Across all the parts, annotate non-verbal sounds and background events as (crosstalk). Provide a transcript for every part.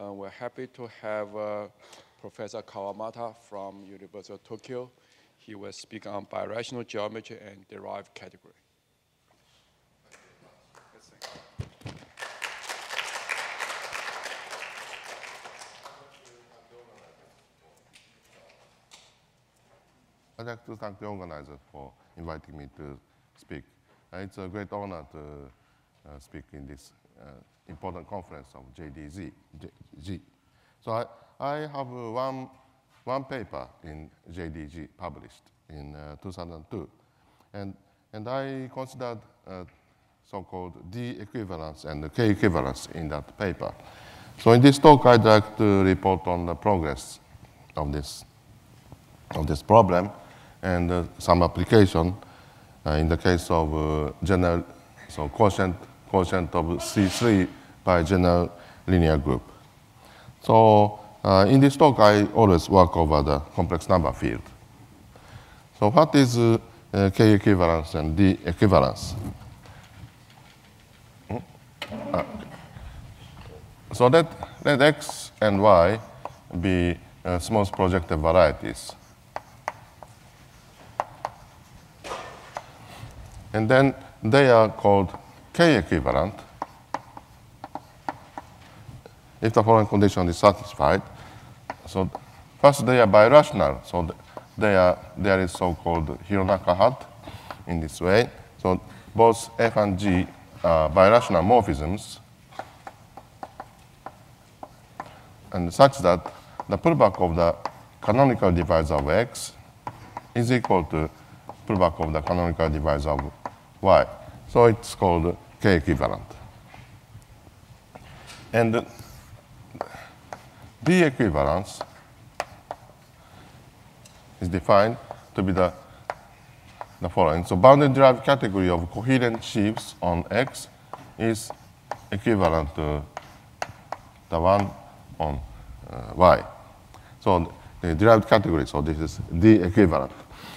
Uh, we're happy to have uh, Professor Kawamata from University of Tokyo. He will speak on birational geometry and derived category. I'd like to thank the organizer for inviting me to speak. Uh, it's a great honor to uh, speak in this important conference of JDG. So I, I have one, one paper in JDG published in 2002. And, and I considered so-called D equivalence and K equivalence in that paper. So in this talk, I'd like to report on the progress of this, of this problem and uh, some application uh, in the case of uh, general, so quotient, quotient of C3 by general linear group. So uh, in this talk, I always work over the complex number field. So what is uh, K equivalence and D equivalence? Hmm? Uh, so let, let X and Y be smooth projective varieties. And then they are called K equivalent if the following condition is satisfied. So first they are birational. So they are, there is so-called Hironaka hat in this way. So both F and G are birational morphisms and such that the pullback of the canonical divisor of X is equal to pullback of the canonical divisor of y. So it's called K equivalent. And D equivalence is defined to be the, the following. So bounded derived category of coherent sheaves on X is equivalent to the one on uh, Y. So the derived category, so this is D equivalent.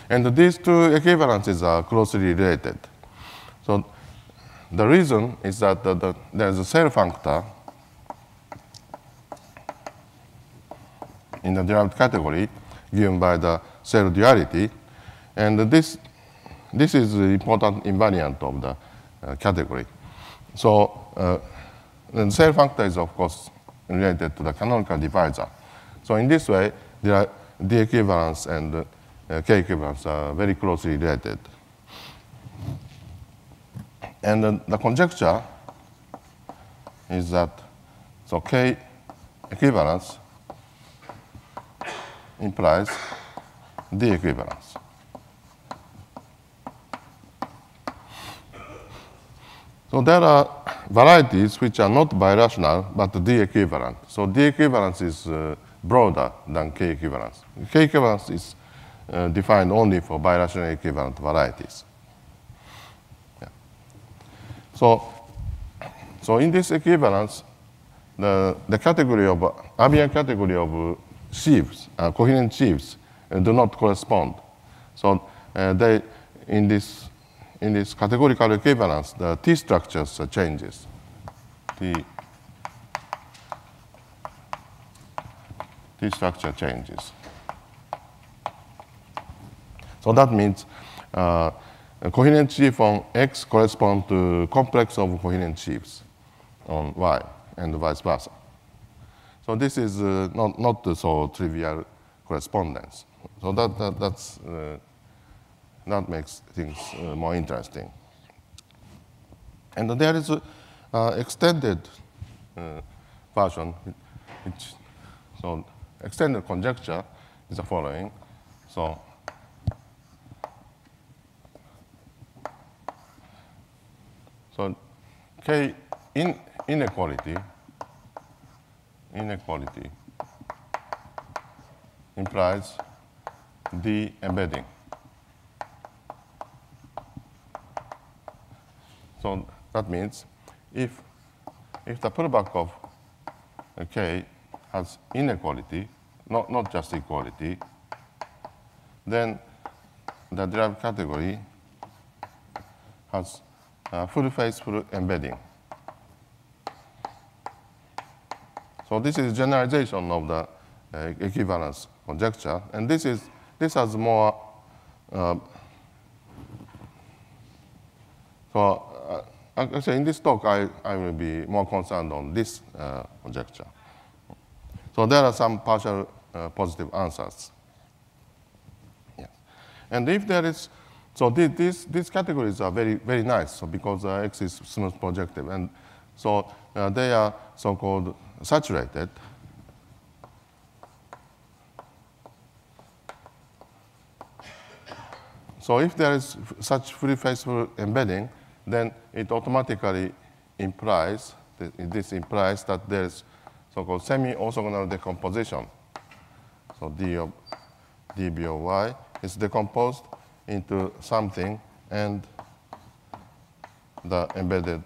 And these two equivalences are closely related. So the reason is that the, the, there's a Serre functor in the derived category given by the Serre duality. And this, this is the important invariant of the uh, category. So uh, the Serre functor is, of course, related to the canonical divisor. So in this way, the D equivalence and uh, K equivalence are very closely related. And uh, the conjecture is that so K equivalence implies D equivalence. So there are varieties which are not birational but D equivalent. So D equivalence is uh, broader than K equivalence. K equivalence is uh, defined only for birational equivalent varieties. So, so in this equivalence, the, the category of, Abelian category of sheaves, uh, coherent sheaves, uh, do not correspond. So uh, they, in this, in this categorical equivalence, the T structures changes. T, T structure changes. So that means uh, a coherent sheaf on X corresponds to complex of coherent sheaves on Y and vice versa. So this is uh, not, not so trivial correspondence. So that, that, that's, uh, that makes things uh, more interesting. And there is an extended uh, version, which, so extended conjecture is the following. So So K in inequality inequality implies D embedding. So that means if, if the pullback of K has inequality, not, not just equality, then the derived category has full faithful embedding. So this is generalization of the uh, equivalence conjecture, and this is this has more. Uh, so uh, actually, in this talk, I, I will be more concerned on this uh, conjecture. So there are some partial uh, positive answers. Yes. And if there is, so these, these categories are very, very nice so because uh, X is smooth projective. And so uh, they are so-called saturated. So if there is such free faithful embedding, then it automatically implies, this implies that there is so-called semi-orthogonal decomposition. So d of dB of y is decomposed into something and the embedded,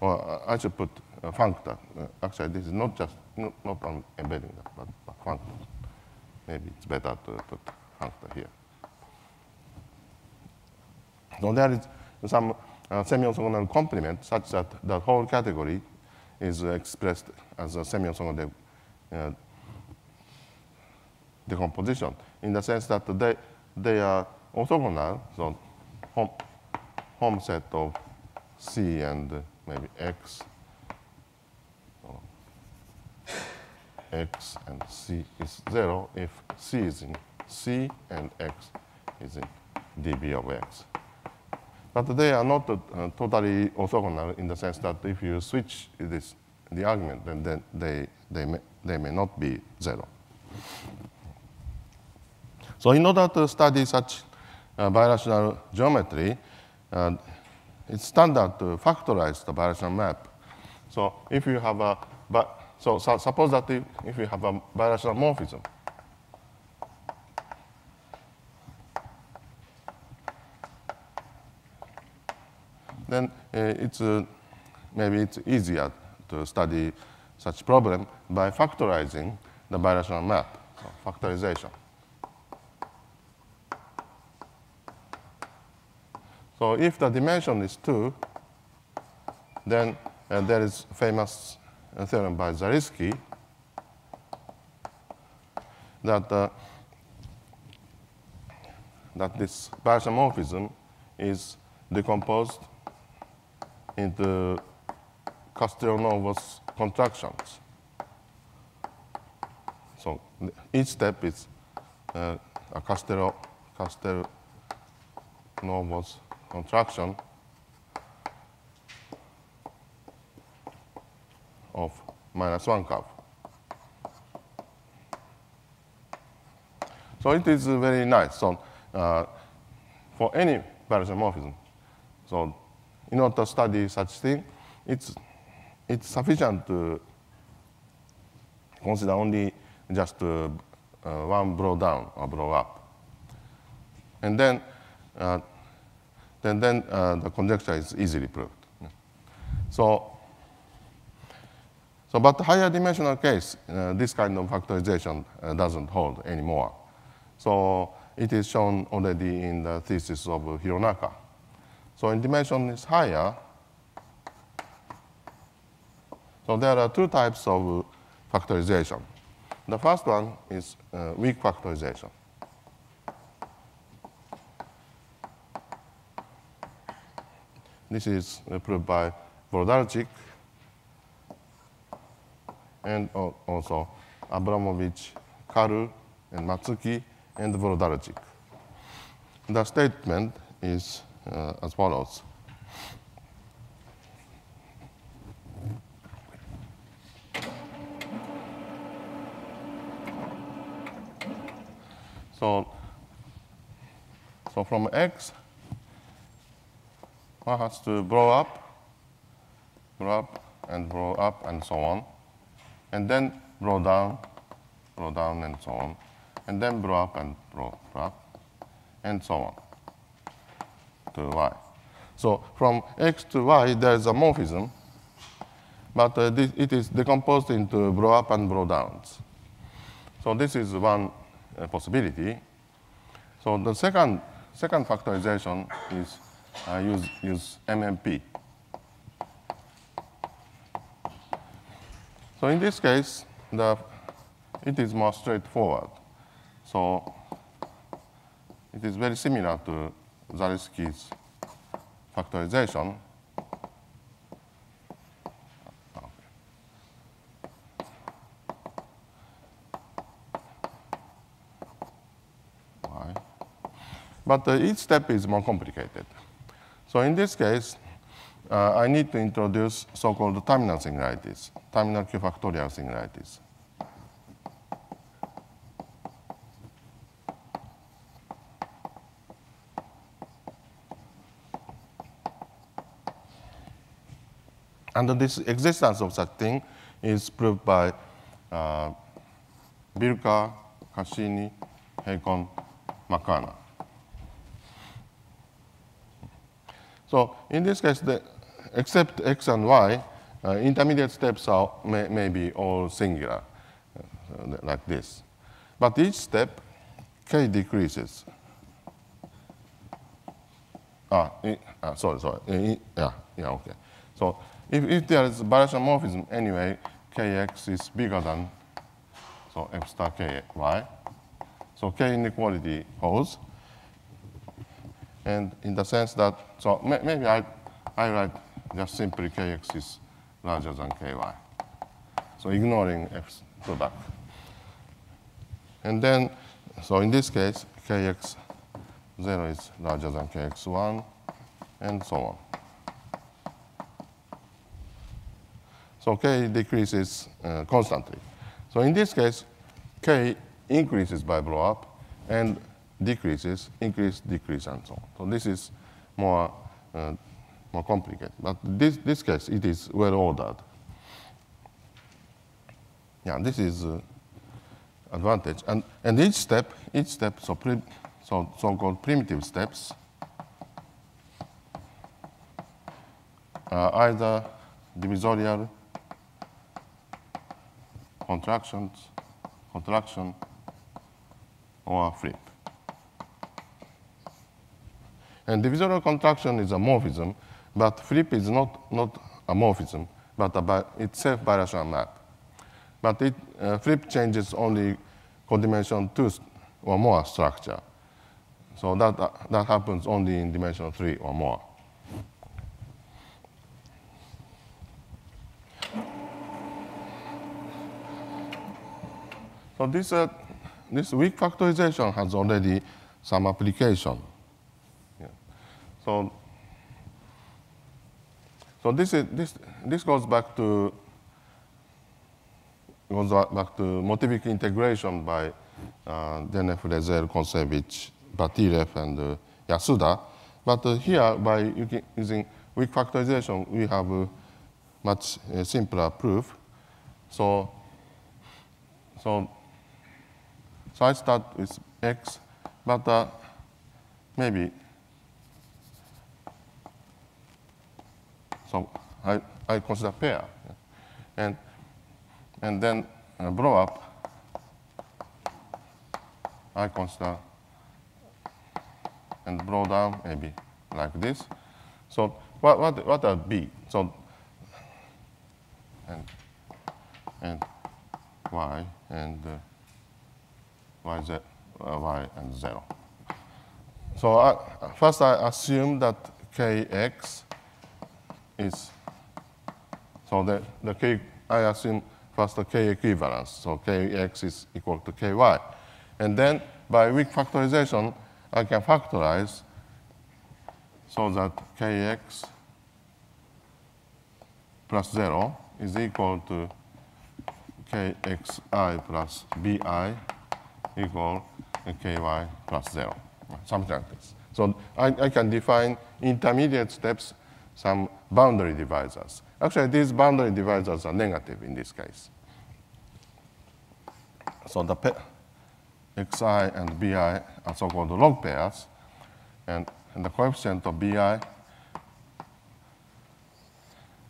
or I should put a functor. Uh, actually, this is not just, not, not embedding, but, but functor. Maybe it's better to put functor here. So there is some uh, semi-orthogonal complement such that the whole category is expressed as a semi-orthogonal uh, decomposition in the sense that they, they are orthogonal, so home, home set of C and maybe X, X and C is zero if C is in C and X is in dB of X. But they are not uh, totally orthogonal in the sense that if you switch this, the argument, then, then they, they, may, they may not be zero. So in order to study such uh, birational geometry, uh, it's standard to factorize the birational map. So if you have a, so, so suppose that if, if you have a birational morphism, then uh, it's uh, maybe it's easier to study such problem by factorizing the birational map, so factorization. So if the dimension is 2, then uh, there is famous uh, theorem by Zariski that, uh, that this morphism is decomposed into Castelnuovo's contractions. So each step is uh, a Castel Castelnuovo's contraction of minus 1 curve. So it is very nice. So uh, for any morphism, so in order to study such thing, it's, it's sufficient to consider only just uh, uh, one blow down or blow up. And then, uh, then, then uh, the conjecture is easily proved. So, so but the higher dimensional case, uh, this kind of factorization uh, doesn't hold anymore. So it is shown already in the thesis of Hironaka. So in dimension is higher. So there are two types of factorization. The first one is uh, weak factorization. This is proved by Wlodarczyk and also Abramovich, Karu, and Matsuki, and Wlodarczyk. The statement is uh, as follows. So, so from x, one has to blow up, blow up, and blow up, and so on. And then blow down, blow down, and so on. And then blow up and blow up, and so on to y. So from x to y, there is a morphism, but uh, it is decomposed into blow up and blow downs. So this is one uh, possibility. So the second, second factorization is uh, use, use MMP. So in this case, the, it is more straightforward. So it is very similar to Zariski's factorization. But uh, each step is more complicated. So in this case, uh, I need to introduce so-called terminal singularities, terminal Q factorial singularities. And this existence of such thing is proved by uh, Birkar, Cascini, Hacon, McKernan. So in this case, the, except x and y, uh, intermediate steps are, may, may be all singular, uh, like this. But each step, k decreases. Ah, ah sorry, sorry. yeah, yeah, okay. So if, if there is birational morphism anyway, kx is bigger than so f star ky. So k inequality holds. And in the sense that, so may, maybe I, I write just simply kx is larger than ky. So ignoring f product. And then, so in this case, kx 0 is larger than kx1, and so on. So k decreases uh, constantly. So in this case, k increases by blow up and decreases, increase, decrease, and so on. So this is more, uh, more complicated. But this, this case, it is well ordered. Yeah, this is uh, advantage. And, and each step, each step, so, so so-called primitive steps, are either divisorial contractions, contraction, or flip. And divisorial contraction is a morphism, but flip is not, not a morphism, but a itself birational map. But it, uh, flip changes only codimension 2 or more structure. So that, uh, that happens only in dimension 3 or more. So this, uh, this weak factorization has already some application. So, so this, is, this, this goes back to goes back to motivic integration by uh, Denef, Loeser, Kontsevich, Batyrev, and uh, Yasuda. But uh, here, by using weak factorization, we have a much uh, simpler proof. So, so so I start with x, but uh, maybe, so I, I consider pair. And, and then uh, blow up, I consider, and blow down maybe like this. So what, what, what are B? So, and, and Y, and uh, y, z, uh, y and 0. So I, first I assume that kx is, so the, the k, I assume first the k equivalence. So kx is equal to ky. And then by weak factorization, I can factorize so that kx plus 0 is equal to kxi plus bi equal ky plus 0, something like this. So I, I can define intermediate steps, some boundary divisors. Actually, these boundary divisors are negative in this case. So the xi and bi are so-called log pairs, and, and, the coefficient of bi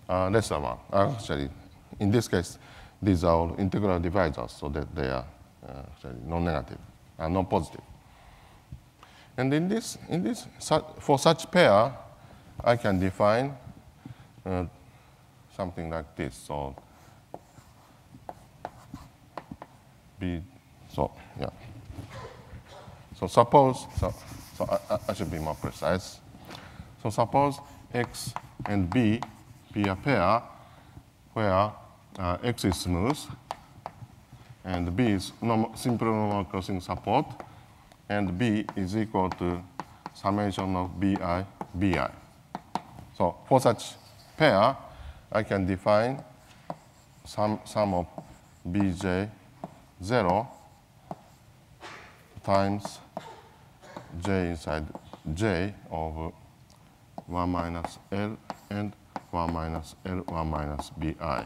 are less than 1. Actually, in this case, these are all integral divisors, so that they are actually uh, non-negative, uh, non-positive. And in this, in this, for such pair, I can define uh, something like this. So B, so yeah. So suppose, so, so I, I should be more precise. So suppose X and B be a pair where uh, X is smooth and B is normal, simple normal crossing support and B is equal to summation of BI, BI. So for such pair, I can define sum, sum of Bj 0 times j inside j of 1 minus L and 1 minus L, 1 minus Bi.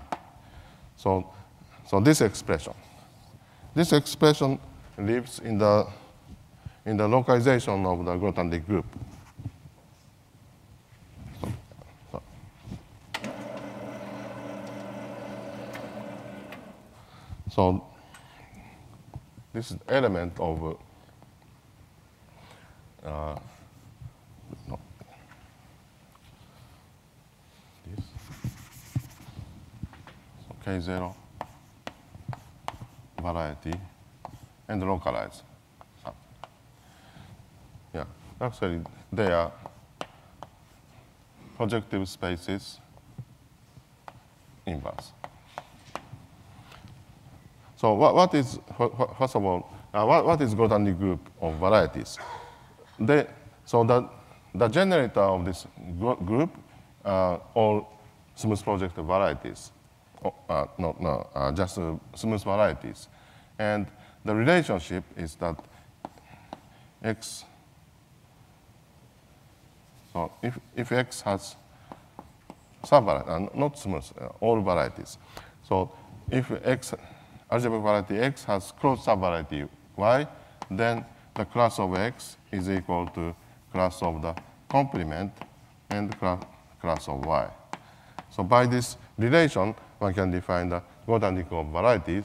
So, so this expression, this expression lives in the, in the localization of the Grothendieck group. So this is element of uh, no, this. So K0 variety and localize. Yeah, actually they are projective spaces inverse. So what, what is, first of all, uh, what, what is Grothendieck group of varieties? They, so the, the generator of this group are all smooth projective varieties. Oh, uh, no, no, uh, just uh, smooth varieties. And the relationship is that x, so if, if x has subvarieties, uh, not smooth, uh, all varieties. So if x, algebraic variety x has closed subvariety y, then the class of x is equal to class of the complement and class of y. So by this relation, one can define the Grothendieck of varieties.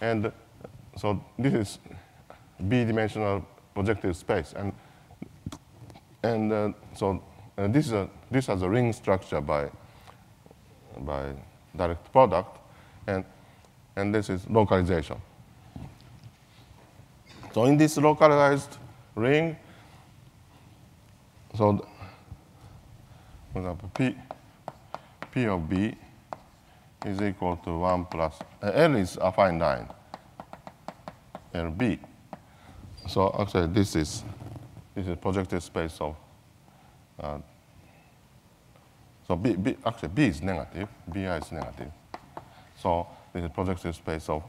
And so this is b-dimensional projective space. And, and uh, so uh, this, is a, this has a ring structure by, by direct product. And, and this is localization. So in this localized ring, so for example, P, P of B is equal to 1 plus, uh, L is a affine line, LB. So actually this is, this is projective space of, uh, so B, B, actually B is negative, BI is negative. So this is projective space of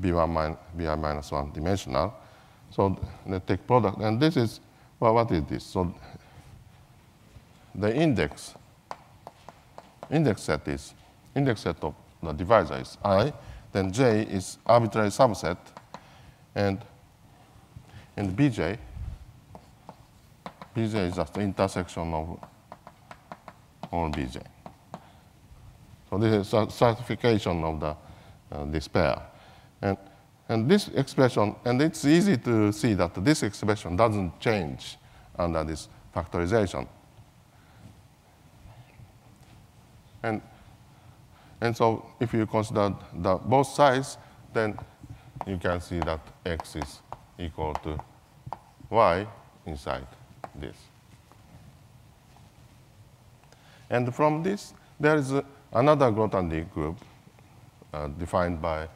B1 minus, BI minus 1 dimensional. So they take product, and this is, well, what is this? So the index, index set is, index set of the divisor is i, then j is arbitrary subset, and in bj, bj is just the intersection of all bj. So this is a stratification of the, uh, this. And and this expression, and it's easy to see that this expression doesn't change under this factorization. And, and so if you consider the both sides, then you can see that x is equal to y inside this. And from this, there is another Grothendieck group uh, defined by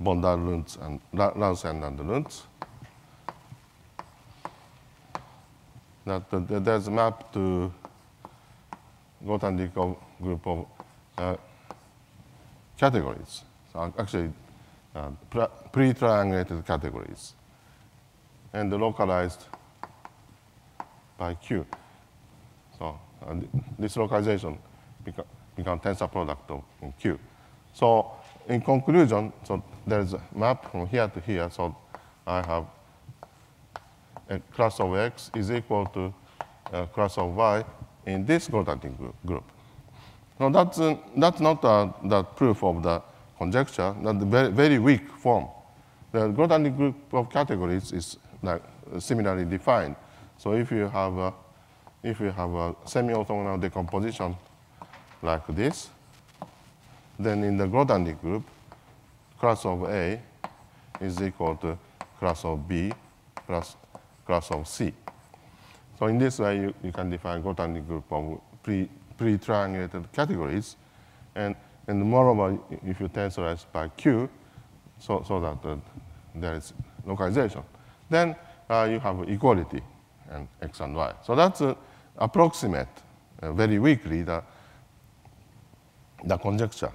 Bondal Lunts and Larsen and Lunts. That there's a map to Grothendieck group of uh, categories. So actually, uh, pre-triangulated categories and localized by Q. So uh, this localization becomes become tensor product of Q. So in conclusion, so there's a map from here to here, so I have a class of x is equal to a class of y in this Grothendieck group. Now that's, uh, that's not uh, the proof of the conjecture, that's the very, very weak form. The Grothendieck group of categories is like similarly defined. So if you have a, if you have a semi-orthogonal decomposition like this, then in the Grothendieck group, class of A is equal to class of B plus class of C. So in this way, you, you can define Grothendieck group of pre, pre-triangulated categories. And, and moreover, if you tensorize by Q, so, so that uh, there is localization, then uh, you have equality and X and Y. So that's uh, approximate uh, very weakly the, the conjecture.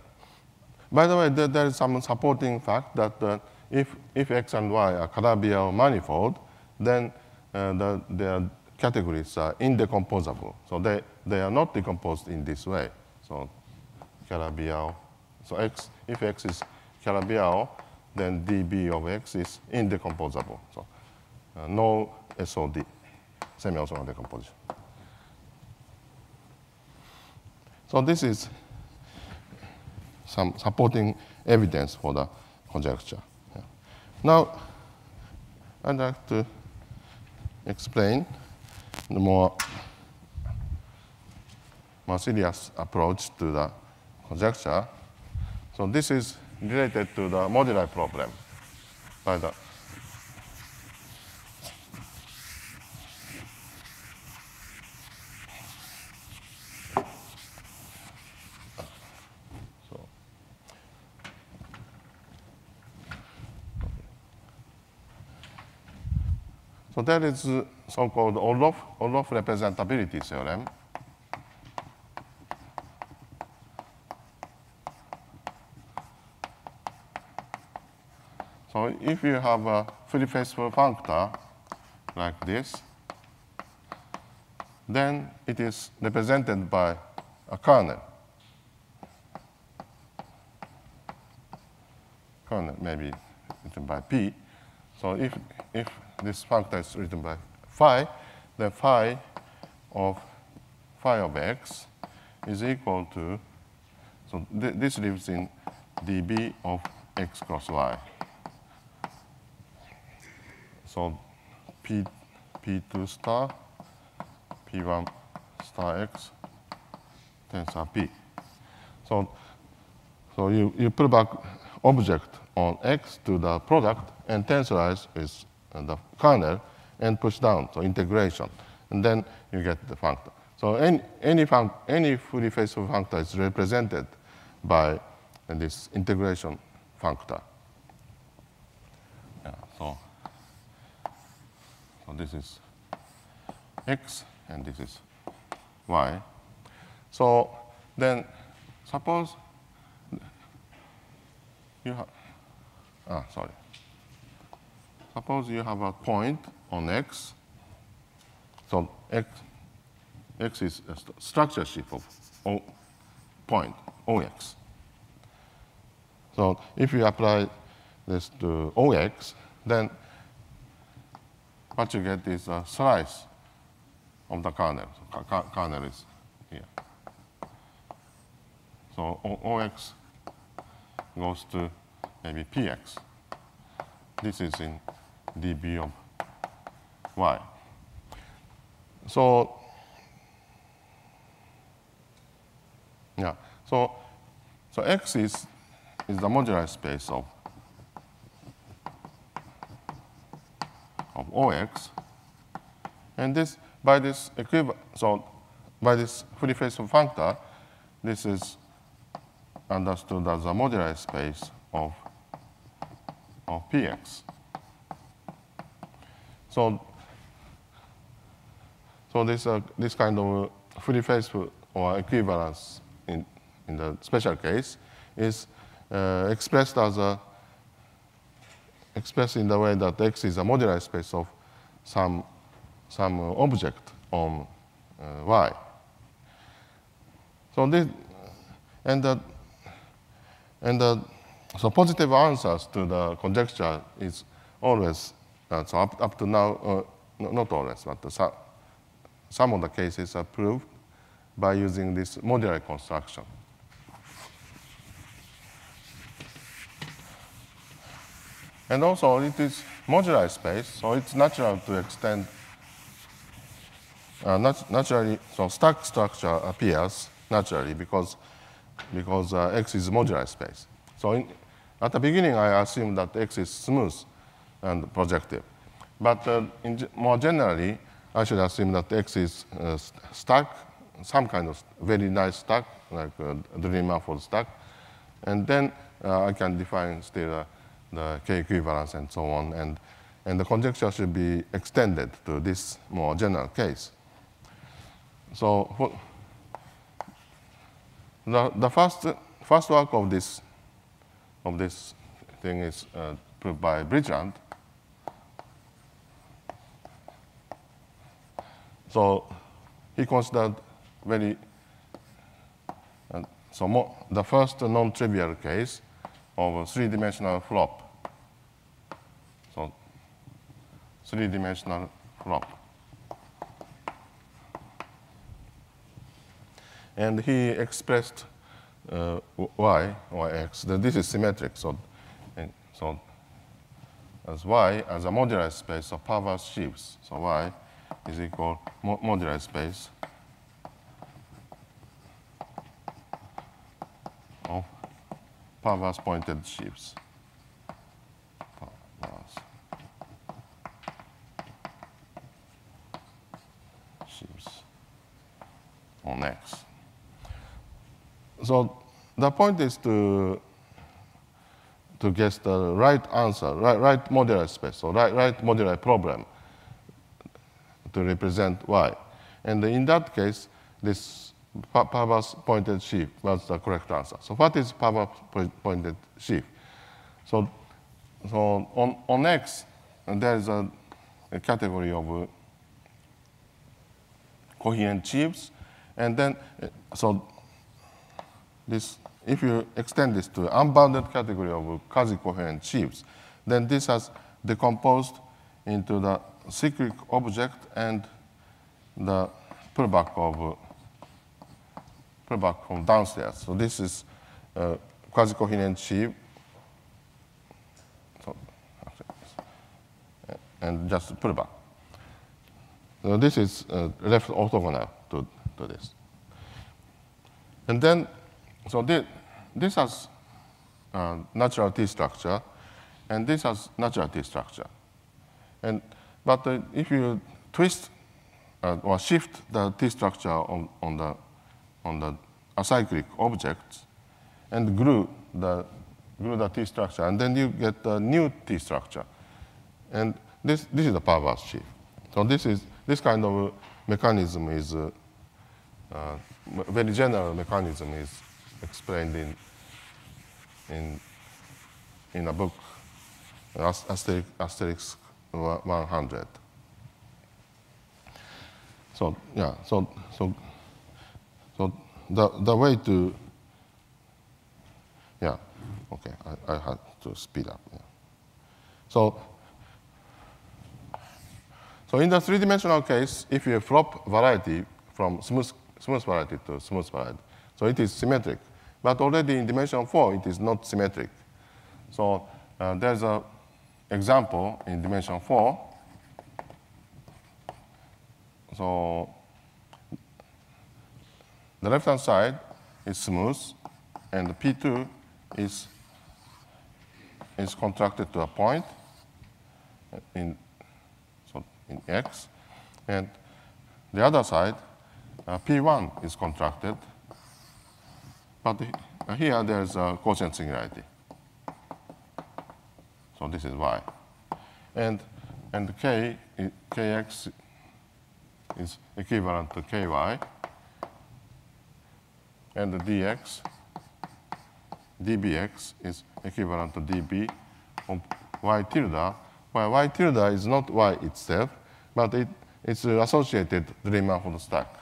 By the way, there, there is some supporting fact that uh, if, if X and Y are Calabi-Yau manifold, then uh, the, their categories are indecomposable. So they, they are not decomposed in this way. So Calabi-Yau, so X, if X is Calabi-Yau, then dB of X is indecomposable. So uh, no SOD, semi-orthogonal decomposition. So this is some supporting evidence for the conjecture. Yeah. Now, I'd like to explain the more, more serious approach to the conjecture. So this is related to the moduli problem by the So that is uh, so-called Orlov, Orlov representability theorem. So if you have a free faithful functor like this, then it is represented by a kernel. Kernel maybe written by P. So if, if this factor is written by phi, then phi of phi of x is equal to, so th this lives in dB of x cross y. So P, P2 star, P1 star x, tensor P. So, so you, you put back object on x to the product and tensorize with the kernel and push down, so integration. And then you get the functor. So any, any, func any fully faithful functor is represented by this integration functor. Yeah, so so this is x and this is y. So then suppose you have, ah, sorry. Suppose you have a point on x. So x, x is a st structure sheaf of o point, OX. So if you apply this to OX, then what you get is a slice of the kernel. So kernel is here. So OX goes to uh, maybe PX. This is in dB of Y. So, yeah, so, so X is, is the moduli space of of OX. And this, by this equivalent, so by this free faithful functor, this is understood as a moduli space of, of Px. So, so this, uh, this kind of free faithful or equivalence in, in the special case is uh, expressed as a expressed in the way that X is a moduli space of some, some object on uh, Y. So this, and the, and the, so positive answers to the conjecture is always, uh, so up, up to now, uh, not always, but the, some of the cases are proved by using this modular construction. And also it is modular space, so it's natural to extend uh, nat naturally, so stack structure appears naturally because, because uh, X is moduli space. So in, at the beginning, I assume that X is smooth and projective. But uh, more generally, I should assume that X is uh, stack, some kind of very nice stack, like a Deligne-Mumford stack. And then uh, I can define still uh, the K equivalence and so on. And, and the conjecture should be extended to this more general case. So for the, the first, first work of this, of this thing is uh, proved by Bridgeland. So he considered very, uh, so the first non-trivial case of a three-dimensional flop. So three-dimensional flop. And he expressed uh, y or x, that this is symmetric. So, so as y as a moduli space of perverse sheaves. So y is equal mo moduli space of perverse pointed sheaves. Perverse sheaves on X. So the point is to to guess the right answer, right, right moduli space, so right, right moduli problem to represent y. And in that case, this perverse pointed sheaf was the correct answer. So what is perverse pointed sheaf? So, so on, on X, there is a, a category of uh, coherent sheaves. And then, uh, so this, if you extend this to unbounded category of quasi-coherent sheaves, then this has decomposed into the cyclic object and the pullback of pullback from downstairs. So this is uh, quasi-coherent sheave. So, and just pullback. So this is uh, left orthogonal to, to this. And then, so this, this has uh, natural T structure, and this has natural T structure. And but uh, if you twist uh, or shift the T structure on, on the, on the acyclic objects and glue the, glue the T structure, and then you get a new T structure. And this, this is the perverse sheaf. So this, is, this kind of mechanism is, uh, uh, very general mechanism is explained in, in, in a book, Astérisque, Astérisque 100. So yeah, so so so the the way to yeah, okay, I, I had to speed up. Yeah. So so in the three-dimensional case, if you flop variety from smooth smooth variety to smooth variety, so it is symmetric. But already in dimension four, it is not symmetric. So uh, there's a example in dimension 4. So the left-hand side is smooth, and the P2 is, is contracted to a point in, so in X. And the other side, uh, P1 is contracted, but uh, here there's a quotient singularity. So this is y. And, and k, kx is equivalent to ky. And the dx, dbx is equivalent to db of y tilde, where y tilde is not y itself, but it, it's associated Riemann the stack.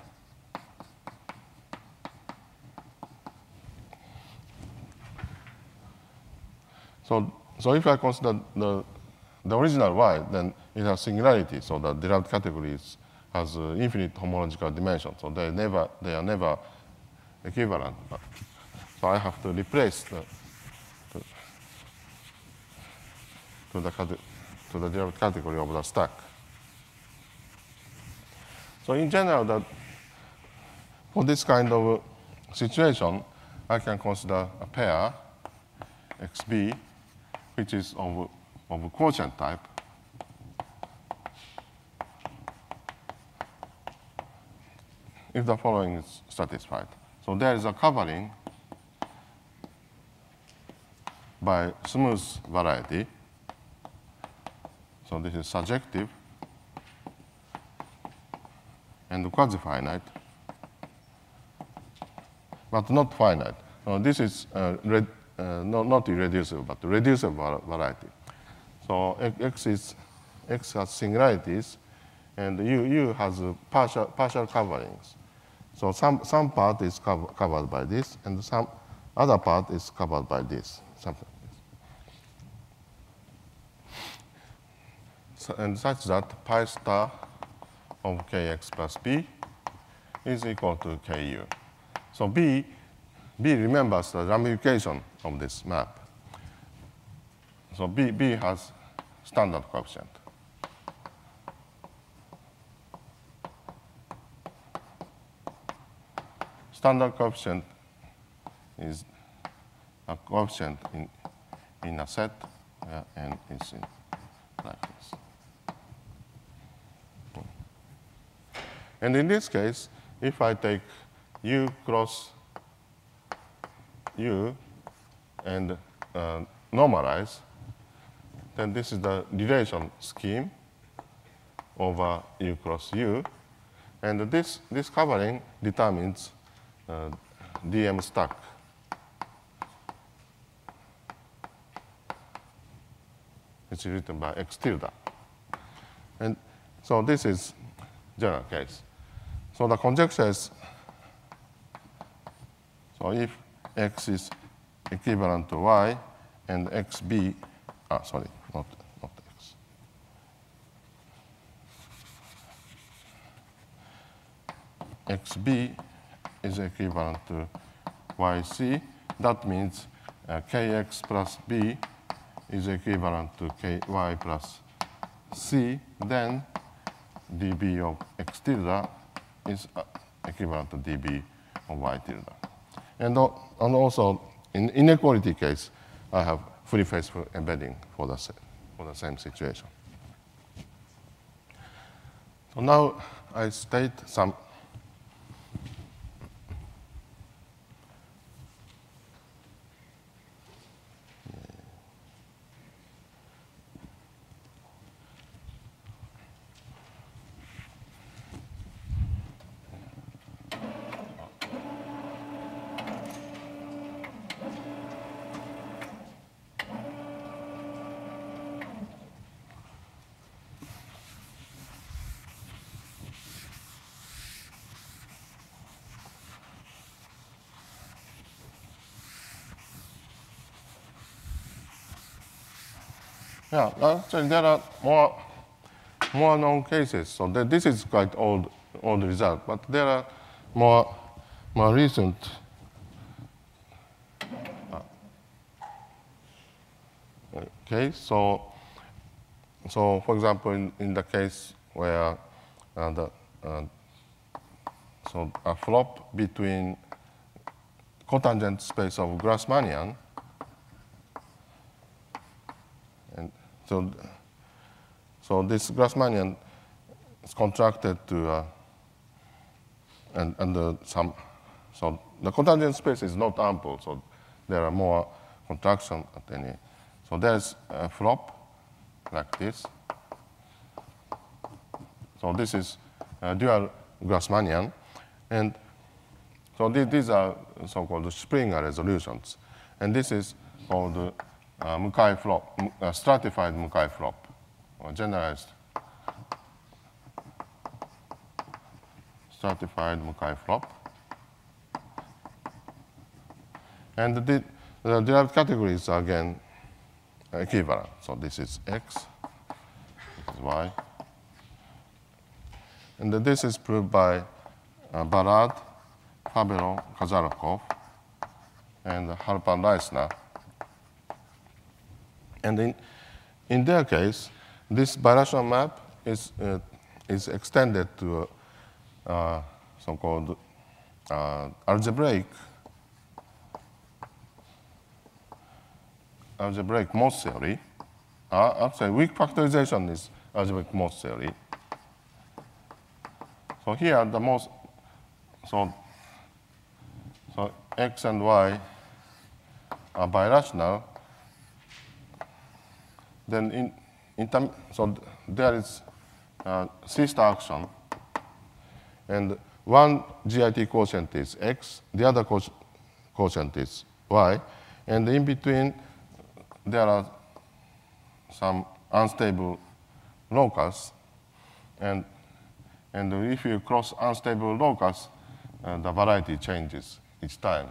So so if I consider the, the original y, then it has singularity, so the derived categories has uh, infinite homological dimension, so they never they are never equivalent. So I have to replace the, the to the to the derived category of the stack. So in general, that for this kind of situation, I can consider a pair xb which is of, of quotient type, if the following is satisfied. So there is a covering by smooth variety. So this is surjective and quasi-finite, but not finite. So this is uh, uh, not, not irreducible, but reducible variety. So X, is, X has singularities, and U, U has partial, partial coverings. So some, some part is cover, covered by this, and some other part is covered by this, something. So, and such that pi star of kx plus b is equal to ku. So b, b remembers the ramification of this map. So b, b has standard coefficient. standard coefficient is a coefficient in, in a set and it's in like this. And in this case, if I take u cross u and uh, normalize, then this is the relation scheme over u cross u. And this, this covering determines uh, DM stack. It's written by X tilde. And so this is general case. So the conjecture is, so if X is equivalent to Y and XB, ah, sorry, not, not X. XB is equivalent to yc. That means uh, kx plus b is equivalent to ky plus c. Then dB of x tilde is uh, equivalent to dB of y tilde. And, and also, in inequality case, I have free face embedding for the, for the same situation. So now I state some Yeah, actually there are more, more known cases. So this is quite old, old result, but there are more, more recent uh, case. So, so for example, in, in the case where uh, the uh, so a flop between cotangent space of Grassmannian So, so this Grassmannian is contracted to, uh, and, and some, so the cotangent space is not ample, so there are more contraction at any. So there's a flop like this. So this is dual Grassmannian. And so th these are so-called Springer resolutions. And this is called uh, Mukai flop, uh, stratified Mukai flop, or generalized stratified Mukai flop. And the, the derived categories are again equivalent. So this is X, this is Y. And this is proved by uh, Ballard, Favero, Katzarkov, and Halpern-Leistner. And in, in their case, this birational map is, uh, is extended to a uh, so-called uh, algebraic algebraic Morse theory. Uh, actually, weak factorization is algebraic Morse theory. So here the most, so, so x and y are birational. Then in, in term, so there is uh, C-star action, and one GIT quotient is x, the other quotient is y, and in between there are some unstable locus, and, and if you cross unstable locus, uh, the variety changes each time.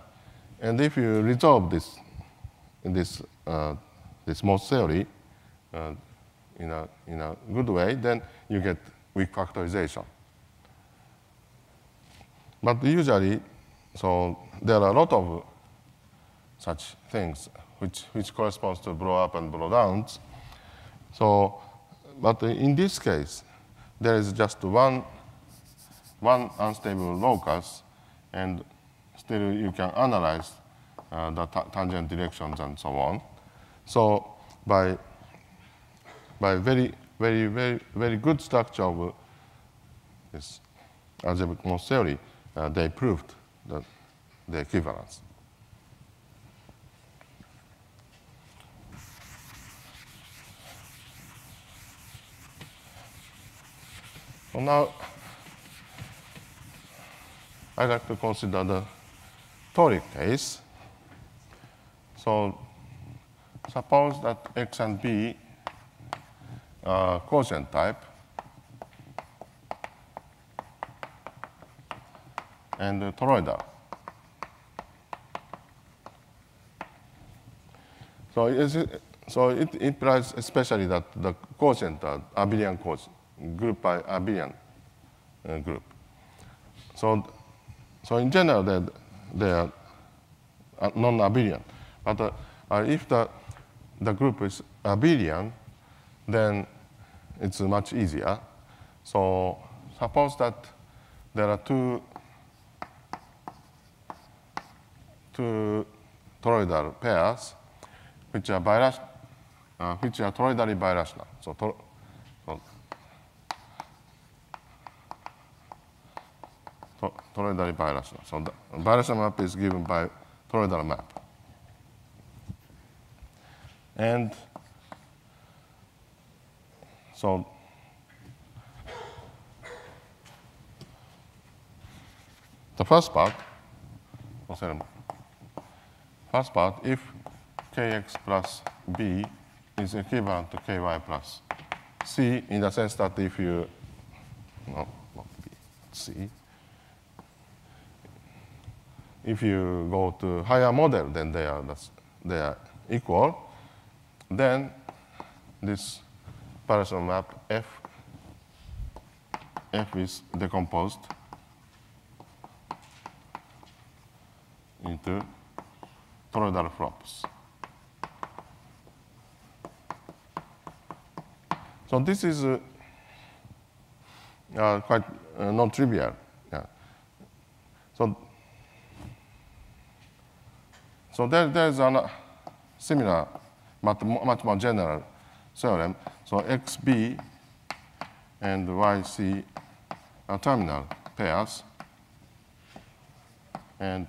And if you resolve this, this, uh, this Morse theory uh, in, a, in a good way, then you get weak factorization. But usually, so there are a lot of such things which, which corresponds to blow up and blow downs. So, but in this case, there is just one, one unstable locus, and still you can analyze uh, the tangent directions and so on. So by, by very, very, very, very good structure of this algebraic Morse theory, uh, they proved that the equivalence. So now I like to consider the toric case. So suppose that x and b are quotient type and toroidal. So, it, so it implies especially that the quotient are abelian quotient, group by abelian uh, group. So, so in general, they, they are non-abelian. But uh, uh, if the, the group is abelian, then it's much easier. So suppose that there are two two toroidal pairs which are birational, uh, which are toroidally birational. So, to, so to, toroidally birational. So the birational map is given by toroidal map. And so the first part, First part, if kx plus b is equivalent to ky plus c, in the sense that if you, no, not b, c, if you go to higher model, then they are, they are equal, then this Birational map f, f is decomposed into toroidal flops. So this is uh, uh, quite uh, non-trivial. Yeah. So, so there, there's a similar, but much more general theorem. So XB and YC are terminal pairs, and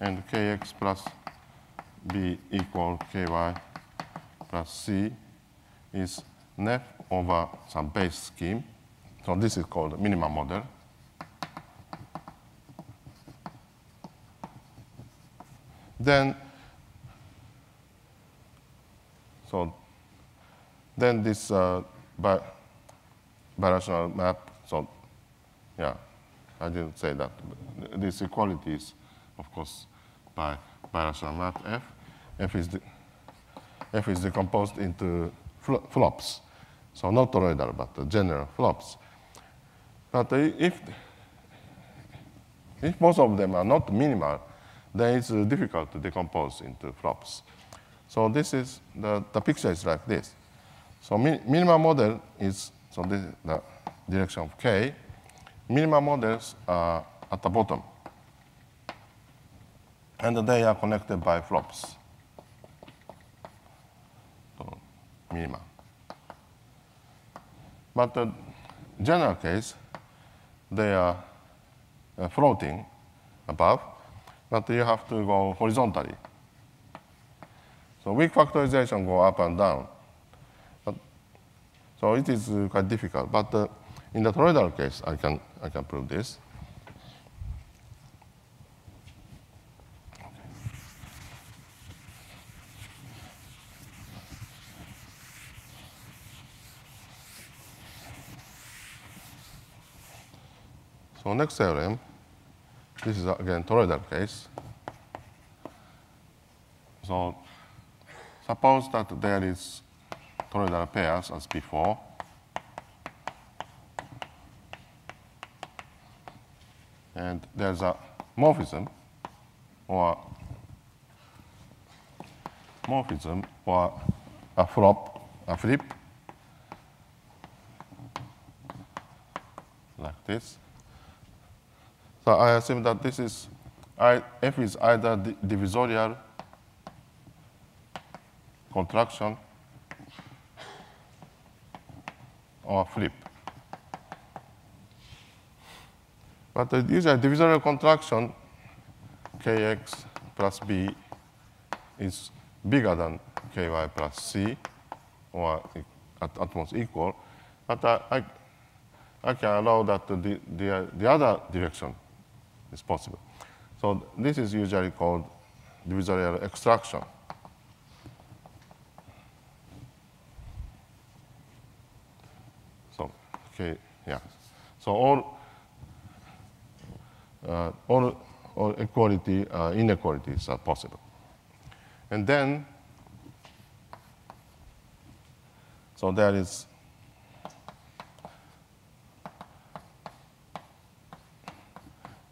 and kx plus b equal ky plus c is nef over some base scheme. So this is called minimum model. Then, so then this uh, bi birational map, so yeah, I didn't say that. This equality is, of course, by birational map F. F is, F is decomposed into flops. So not toroidal, but general flops. But if, if most of them are not minimal, then it's difficult to decompose into flops. So this is, the, the picture is like this. So mi minimal model is, so this is the direction of K. Minimal models are at the bottom. and they are connected by flops. So, minima. But the general case, they are uh, floating above, but you have to go horizontally. So weak factorization go up and down. But, so it is uh, quite difficult. But uh, in the toroidal case, I can, I can prove this. So next theorem, this is again toroidal case. So suppose that there is toroidal pairs as before. And there's a morphism or morphism or a flop, a flip like this. So I assume that this is, F is either divisorial contraction or flip. But the usual divisorial contraction, kx plus b, is bigger than ky plus c, or at, at most equal. But I, I can allow that the, the, the other direction is possible. So this is usually called divisorial extraction. So, okay, yeah. So all, uh, all, all equality, uh, inequalities are possible. And then, so there is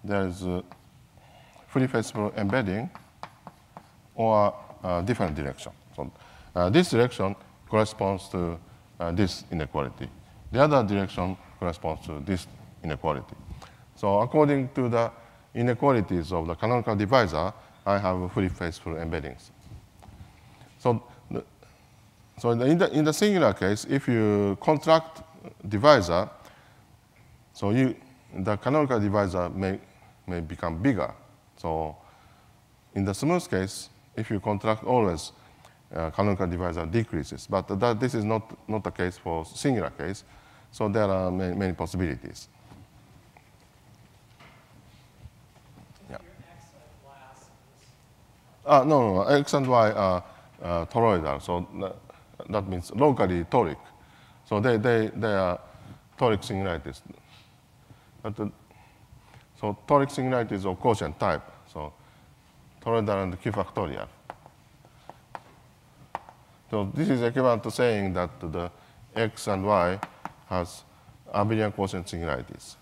there is a free flexible embedding or a different direction. So uh, this direction corresponds to uh, this inequality. The other direction corresponds to this inequality. So according to the inequalities of the canonical divisor, I have free faithful embeddings. So, the, so in the, in the singular case, if you contract divisor, so you, the canonical divisor may may become bigger. So in the smooth case, if you contract always, uh, canonical divisor decreases. But that, this is not, not the case for singular case. So there are many, many possibilities. Yeah. Uh, no, no, X and Y are uh, toroidal. So that means locally toric. So they, they, they are toric singularities. But the, so toric singularity is of quotient type. So toroidal and Q factorial. So this is equivalent to saying that the x and y has abelian quotient singularities.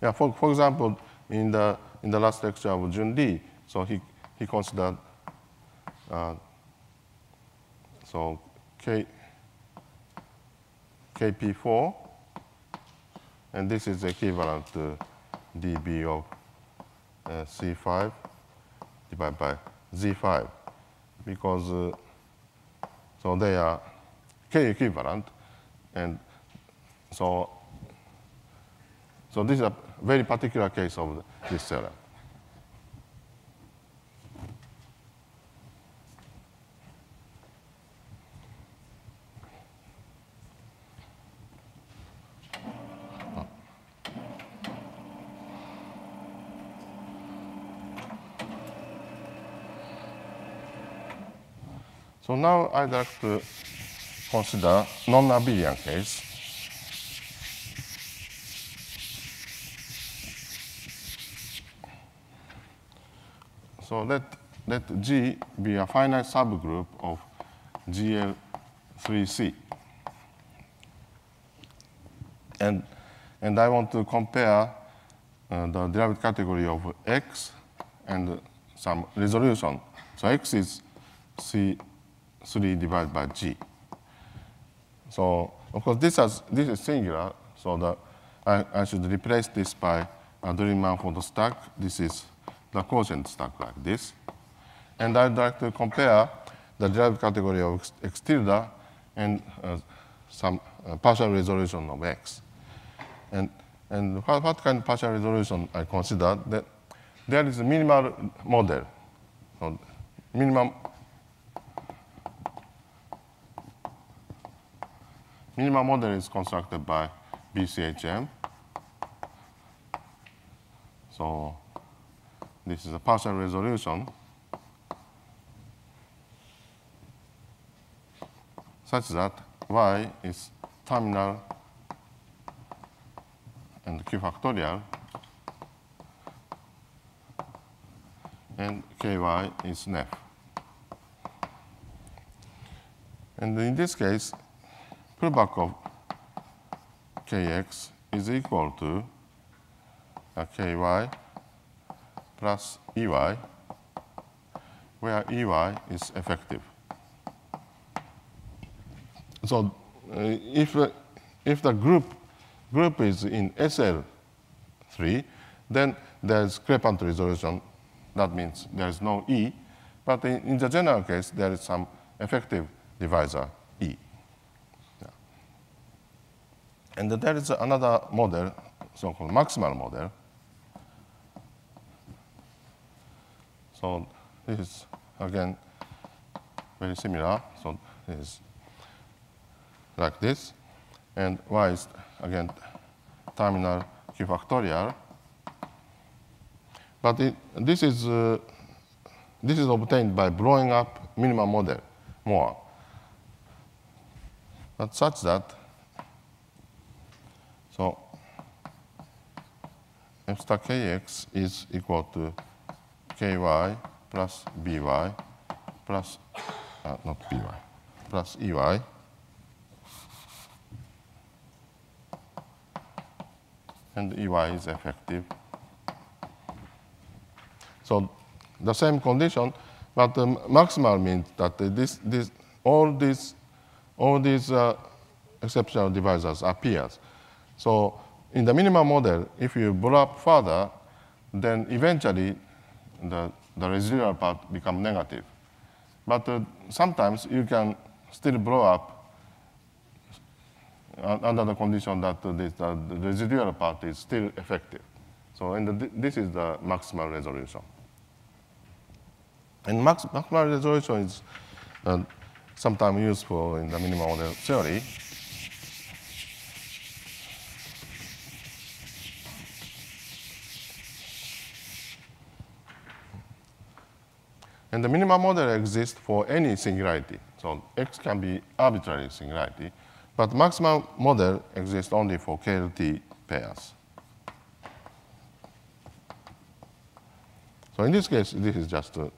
Yeah, for, for example, in the, in the last lecture of Jun Li, so he, he considered, uh, so K, Kp4, and this is equivalent to dB of uh, C5 divided by Z5 because uh, so they are K equivalent and so so this is a very particular case of this theorem. So now I'd like to consider non-abelian case. So let, let G be a finite subgroup of GL3C. And, and I want to compare uh, the derived category of X and some resolution. So X is C 3 divided by g. So of course this, has, this is singular, so the I, I should replace this by a Deligne-Mumford stack. This is the quotient stack like this. And I'd like to compare the derived category of x, x tilde and uh, some uh, partial resolution of x. And, and what, what, kind of partial resolution I consider that there is a minimal model. So minimum minimum model is constructed by BCHM. So this is a partial resolution such that y is terminal and q factorial and ky is nef. And in this case, of kx is equal to ky plus ey, where ey is effective. So uh, if, uh, if the group, group is in SL3, then there's Crepant resolution. That means there's no E. But in, in, the general case, there is some effective divisor E. And there is another model, so-called maximal model. So this is, again, very similar. So this is like this. And y is, again, terminal q factorial. But it, this, is, uh, this is obtained by blowing up minimum model more. But such that, so f star kx is equal to ky plus by plus, uh, not by, plus ey and EY is effective. So the same condition, but the maximal means that this, this, all these, all these uh, exceptional divisors appears. So in the minimum model, if you blow up further, then eventually the, the residual part become negative. But uh, sometimes you can still blow up under the condition that this, uh, the residual part is still effective. So and this is the maximal resolution. And max, maximal resolution is uh, sometimes useful in the minimal model theory. And the minimum model exists for any singularity. So x can be arbitrary singularity. But maximum model exists only for KLT pairs. So in this case, this is just a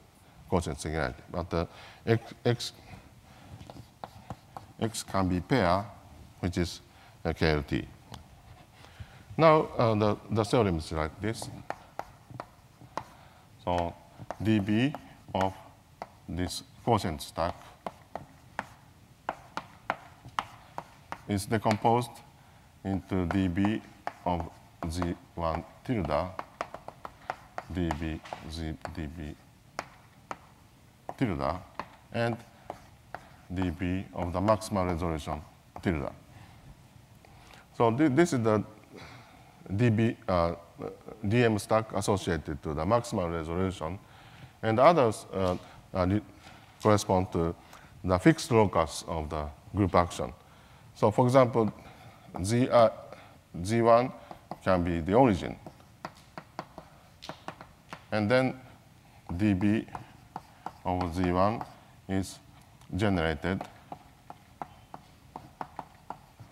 quotient singularity. But uh, x, x, x can be pair, which is a KLT. Now, uh, the, the theorem is like this. So dB of this quotient stack is decomposed into dB of Z1 tilde, dB, Z, dB tilde, and dB of the maximal resolution tilde. So th this is the dB, uh, DM stack associated to the maximal resolution, and others uh, uh, correspond to the fixed locus of the group action. So for example, Z, uh, Z1 can be the origin. And then dB of Z1 is generated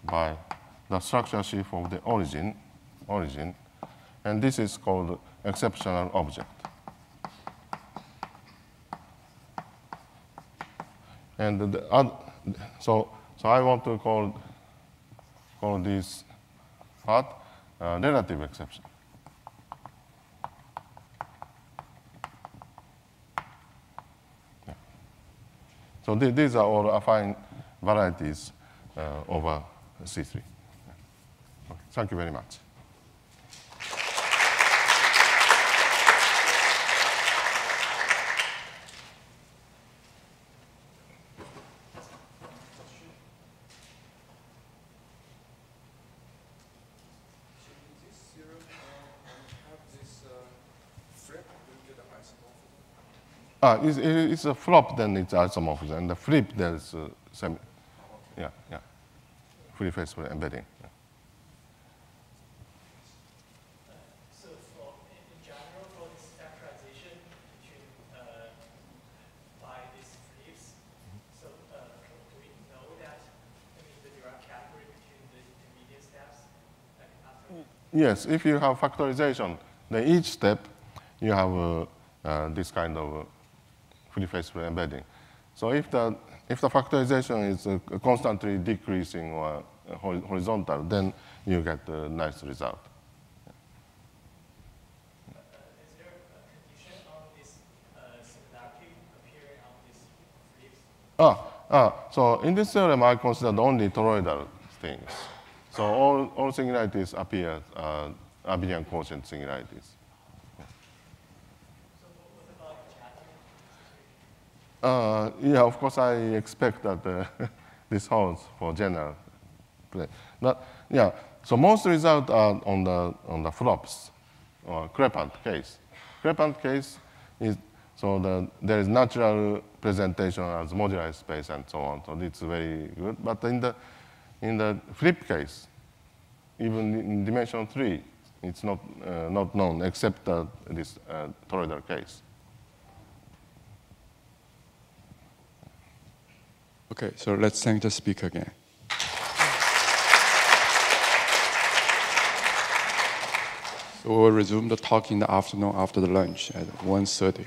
by the structure sheaf of the origin, origin, and this is called exceptional object. And the, uh, so so I want to call, call this part uh, relative exception. So th these are all affine varieties uh, over C3. Okay. Thank you very much. Ah, it's, it's a flop, then it's isomorphism, and the flip, there's uh, semi, yeah, yeah, free face embedding. Yeah. So for, in in general, for this factorization between, uh, by these flips, so, uh, do we know that, I mean, the direct category between the intermediate steps, like? Yes, if you have factorization, then each step you have uh, uh, this kind of free embedding. So if the, if the factorization is uh, constantly decreasing or uh, horizontal, then you get a nice result. Is there a condition on this, similarity appearing on these flips? Ah, ah, so in this theorem, I considered only toroidal things. So all, all singularities appear uh, abelian quotient singularities. So what what about chatting? Uh, yeah, of course, I expect that uh, (laughs) this holds for general play. But, yeah, so most results are on the, on the flops, or crepant case. Crepant case is, so the, there is natural presentation as moduli space and so on, so it's very good. But in the, in the flip case, even in dimension three, it's not, uh, not known except this uh, toroidal case. Okay, so let's thank the speaker again. So we'll resume the talk in the afternoon after the lunch at 1.30.